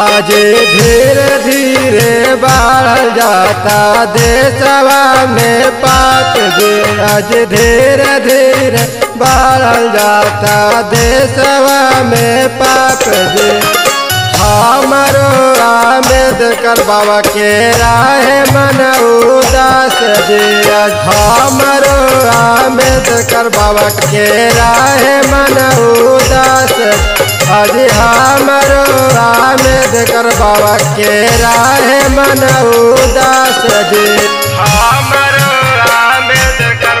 आज धीरे धीरे बढ़ जाता देशवा में पाप जी। आज धीरे धीरे बढ़ जाता देशवा में पाप जी। हमारो अंबेडकर बाबा के राह मन उदास जी आज हमारो अंबेडकर बाबा के राह मन उदास। आज हमारो अंबेडकर बाबा के राह मन उदास जी हमारो अंबेडकर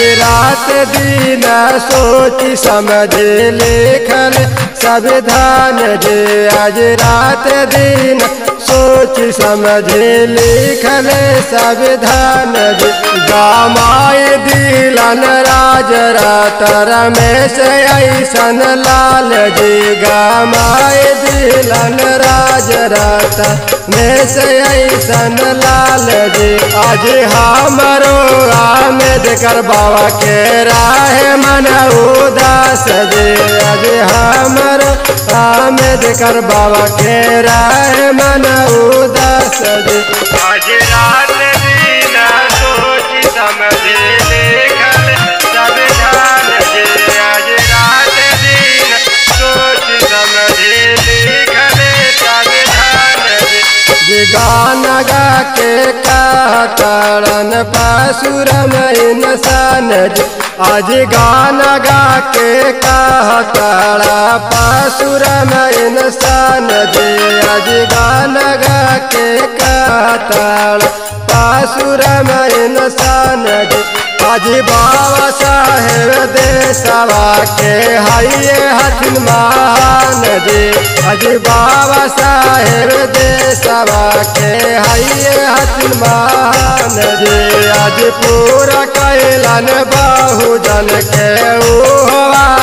रात दिन सोच समझ लेखन, संविधान जे आज रात दिन सोच समझ लेखन, संविधान जे। गामाय दिलन राज रात रमेश ऐसन लाल जी गामाय दिलन राज रात रमेश ऐसन लाल जी, आज हमरो अंबेडकर बाबा के राह मन उदास जी। आज हमर अंबेडकर बाबा के राह मन उदास जी। आज रात गाना गा के कातरन पासुरम इंसान जी आज गाना गा के कहतरा पासुरम इंसान जी आज गाना गा के कहतरा पासुरम इंसान जी आज बाबा देशवा के हाइए हथिन महान जी अजी बाबा साहेब दे सड़ा के हाइए हथिन महान जी अज पूरा कैलन बाहू जल के जी